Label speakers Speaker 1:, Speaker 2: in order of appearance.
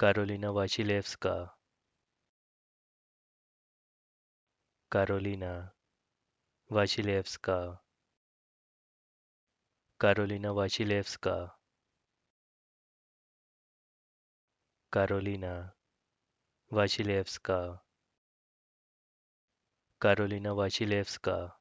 Speaker 1: Karolina Wasilewska, Karolina Wasilewska, Karolina Wasilewska, Karolina Wasilewska, Karolina Wasilewska,